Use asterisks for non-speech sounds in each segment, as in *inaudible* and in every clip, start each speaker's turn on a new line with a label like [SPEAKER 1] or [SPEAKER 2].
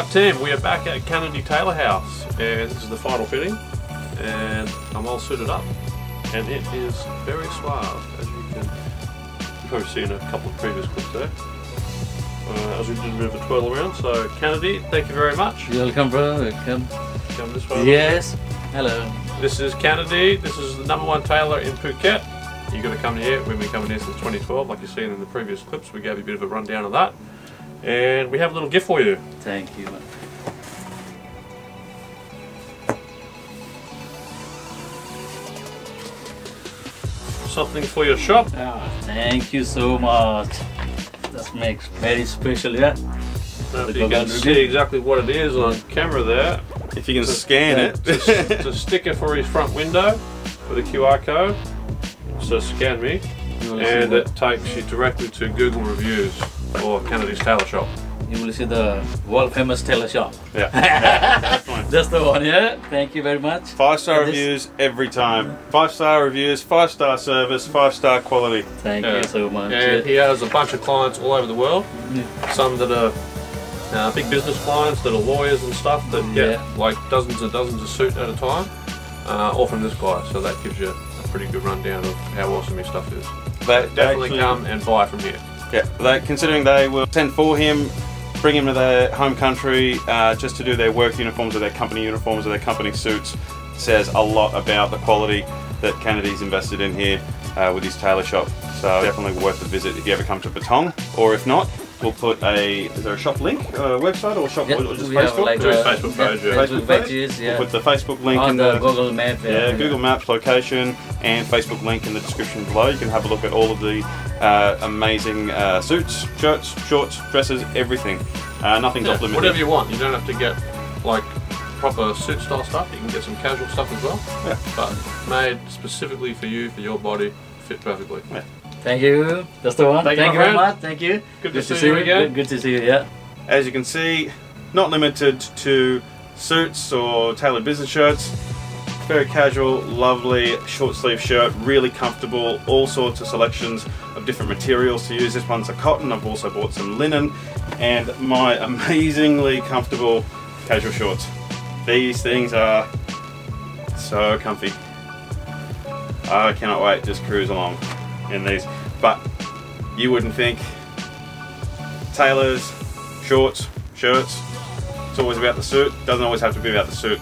[SPEAKER 1] Tim, we are back at Canady Tailor House and this is the final fitting and I'm all suited up and it is very suave as you can you've probably seen a couple of previous clips there. Uh, as we did a bit of a twirl around so Canady thank you very much.
[SPEAKER 2] Welcome bro, welcome.
[SPEAKER 1] come this way.
[SPEAKER 2] Yes, hello.
[SPEAKER 1] this is Canady this is the number one tailor in Phuket. You got to come here we've been coming here since 2012 like you've seen in the previous clips we gave you a bit of a rundown of that and we have a little gift for you
[SPEAKER 2] Thank you.
[SPEAKER 1] something for your shop
[SPEAKER 2] Ah, thank you so much. That makes very special, yeah.
[SPEAKER 1] Now, if you can see exactly what it is on camera there,
[SPEAKER 3] If you can scan it.
[SPEAKER 1] it's a, sticker for his front window with a QR code. So scan me,
[SPEAKER 2] You will, see
[SPEAKER 1] and it takes you directly to Google reviews for Canady's Tailor Shop.
[SPEAKER 2] you will see the world famous tailor shop.
[SPEAKER 3] yeah, *laughs* definitely.
[SPEAKER 2] That's the one, yeah. Thank you very much.
[SPEAKER 3] Five star
[SPEAKER 2] And this-
[SPEAKER 3] reviews every time. Five star reviews, five star service, five star quality.
[SPEAKER 2] Thank
[SPEAKER 1] Yeah.
[SPEAKER 2] you so much.
[SPEAKER 1] And he has a bunch of clients all over the world.
[SPEAKER 2] Yeah.
[SPEAKER 1] Some that are uh, big business clients that are lawyers and stuff that get
[SPEAKER 2] Yeah.
[SPEAKER 1] like dozens and dozens of suits at a time, uh, all from this guy. So that gives you a pretty good rundown of how awesome his stuff is.
[SPEAKER 3] But
[SPEAKER 1] Definitely
[SPEAKER 3] actually-
[SPEAKER 1] come and buy from here.
[SPEAKER 3] Yeah, they, considering they will send for him, bring him to their home country uh, just to do their work uniforms or their company uniforms or their company suits, says a lot about the quality that Canady's invested in here uh, with his tailor shop. So definitely worth a visit if you ever come to Patong, or if not, we'll put a is there a shop link, uh, website or shop
[SPEAKER 2] Yeah,
[SPEAKER 3] or just
[SPEAKER 2] we
[SPEAKER 3] Facebook?
[SPEAKER 2] like
[SPEAKER 1] Do his
[SPEAKER 2] uh,
[SPEAKER 1] Facebook page, yeah.
[SPEAKER 2] Facebook
[SPEAKER 3] Facebook page?
[SPEAKER 2] pages, yeah.
[SPEAKER 3] We'll put the Facebook link
[SPEAKER 2] on
[SPEAKER 3] in
[SPEAKER 2] the,
[SPEAKER 3] the
[SPEAKER 2] Google Map.
[SPEAKER 3] yeah, Google Maps location and Facebook link in the description below. You can have a look at all of the uh, amazing uh, suits, shirts, shorts, dresses, everything. Uh, nothing's
[SPEAKER 1] Yeah,
[SPEAKER 3] off limits.
[SPEAKER 1] whatever you want. You don't have to get like proper suit style stuff. You can get some casual stuff as well.
[SPEAKER 3] Yeah.
[SPEAKER 1] But made specifically for you, for your body, fit perfectly.
[SPEAKER 3] Yeah.
[SPEAKER 2] Thank you. That's the one.
[SPEAKER 1] Thank
[SPEAKER 2] Thank,
[SPEAKER 1] you,
[SPEAKER 2] you very much. Thank you.
[SPEAKER 1] Good to see you again.
[SPEAKER 2] Good, good to see you. Yeah.
[SPEAKER 3] As you can see, not limited to suits or tailored business shirts. Very casual, lovely short sleeve shirt, really comfortable, all sorts of selections of different materials to use. This one's a cotton, I've also bought some linen, and my *laughs* amazingly comfortable casual shorts. These things are so comfy. I cannot wait, just cruise along in these. But you wouldn't think tailors, shorts, shirts. It's always about the suit. Doesn't always have to be about the suit.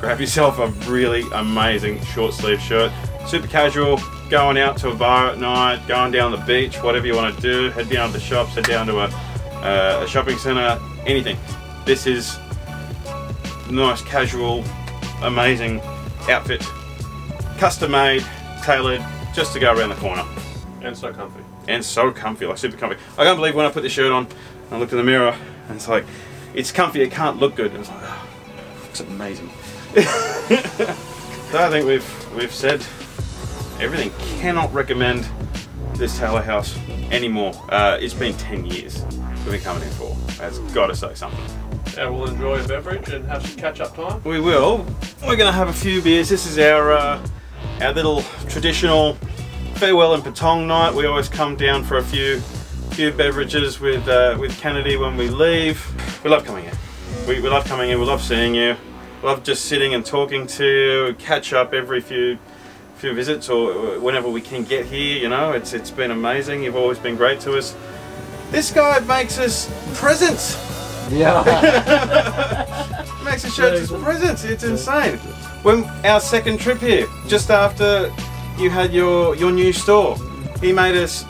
[SPEAKER 3] Grab yourself a really amazing short sleeve shirt. Super casual, going out to a bar at night, going down the beach, whatever you want to do. Head down to the shops, head down to a, uh, a shopping centre, anything. This is nice, casual, amazing outfit. Custom made, tailored, just to go around the corner
[SPEAKER 1] And so comfy.
[SPEAKER 3] and so comfy, like super comfy. I can't believe when I put this shirt on, I looked in the mirror and it's like, it's comfy, it can't look good. And it's like, oh, looks amazing. so I think we've we've said everything. Cannot recommend this Tailor House anymore. Uh, it's been 10 years we've been coming in for. That's got to say something.
[SPEAKER 1] And we'll enjoy a beverage and have some catch up time.
[SPEAKER 3] We will. We're gonna have a few beers. This is our uh, our little traditional farewell and Patong night. We always come down for a few few beverages with uh, with Canady when we leave. We love coming in. We, we love coming in. We love seeing you. We love just sitting and talking to you. Catch up every few few visits or whenever we can get here. You know, it's it's been amazing. You've always been great to us. This guy makes us presents.
[SPEAKER 2] Yeah. *laughs*
[SPEAKER 3] makes us shirts as presents. It's insane. When our second trip here, just after you had your your new store, he made us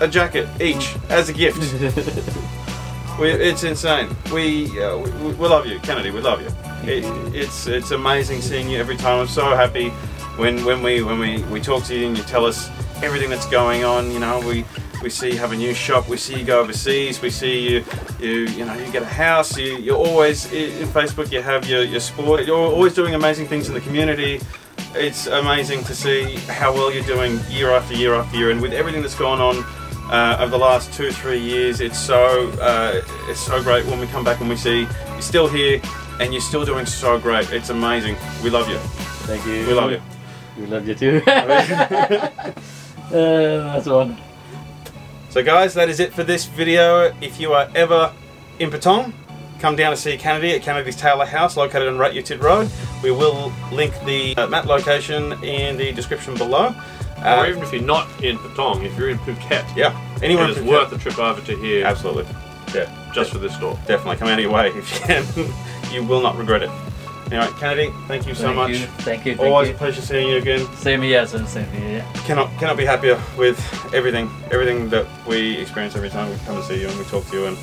[SPEAKER 3] a jacket each as a gift. *laughs* we, it's insane. We, uh, we we love you, Canady. We love you. It, it's it's amazing seeing you every time. I'm so happy when when we when we we talk to you and you tell us everything that's going on. You know we. We see you have a new shop. We see you go overseas. We see you, you, you know, you get a house. You, you're always in Facebook. You have your, your sport. You're always doing amazing things in the community. It's amazing to see how well you're doing year after year after year. And with everything that's gone on uh, over the last two, three years, it's so uh, it's so great when we come back and we see you're still here and you're still doing so great. It's amazing. We love you.
[SPEAKER 2] Thank you.
[SPEAKER 3] We love you.
[SPEAKER 2] We love you too. *laughs* uh, that's one.
[SPEAKER 3] So guys, that is it for this video. If you are ever in Patong, come down to see Canady at Canady's Tailor House, located on Rat-U-Thit Road. We will link the uh, map location in the description below. Uh,
[SPEAKER 1] or even if you're not in Patong, if you're in Phuket,
[SPEAKER 3] yeah, anyone
[SPEAKER 1] it is worth the trip over to here
[SPEAKER 3] Absolutely. Yeah,
[SPEAKER 1] just for this store.
[SPEAKER 3] definitely come out of your way if you can. *laughs* you will not regret it. Anyway, Canady, thank you so
[SPEAKER 2] Thank
[SPEAKER 3] much.
[SPEAKER 2] You. Thank you. Thank
[SPEAKER 3] Always a pleasure seeing you again.
[SPEAKER 2] Same here, sir. Same here. Yeah.
[SPEAKER 3] Cannot cannot be happier with everything everything that we experience every time we come to see you and we talk to you and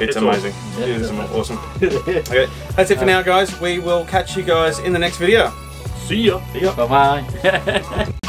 [SPEAKER 3] it's,
[SPEAKER 1] It's
[SPEAKER 3] amazing.
[SPEAKER 2] awesome.
[SPEAKER 3] It
[SPEAKER 2] Yeah,
[SPEAKER 3] is
[SPEAKER 2] definitely.
[SPEAKER 3] awesome. *laughs* Okay, that's it for now, guys. We will catch you guys in the next video.
[SPEAKER 1] See ya.
[SPEAKER 3] See ya.
[SPEAKER 2] Bye bye. *laughs*